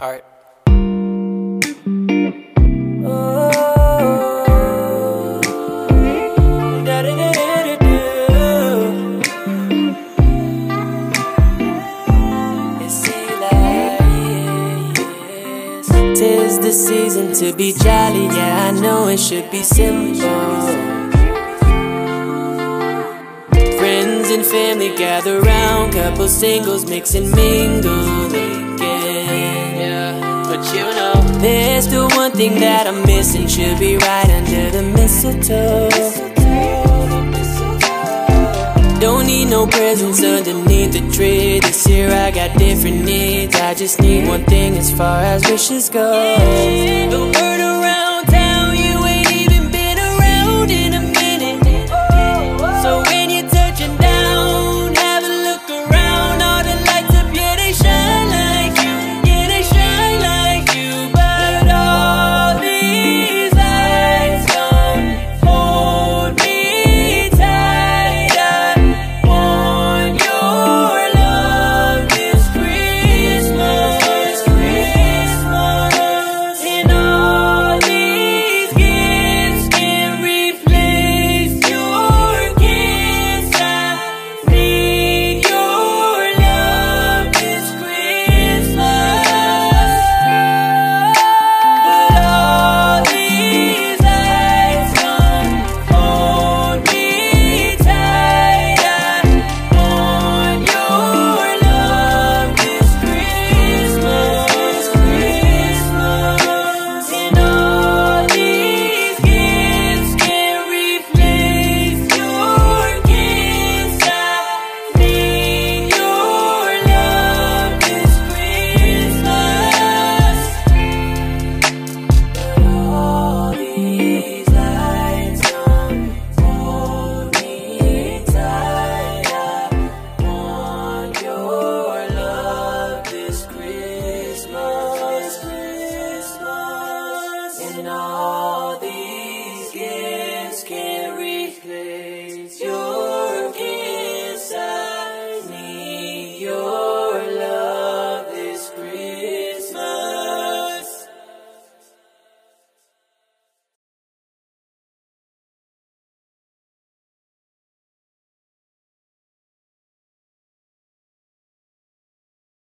All right. Tis the season to be jolly, yeah, I know it should be simple. Friends and family gather round, couple singles mix and mingle again. There's the one thing that I'm missing, should be right under the mistletoe. Don't need no presents underneath the tree. This year I got different needs. I just need one thing as far as wishes go. This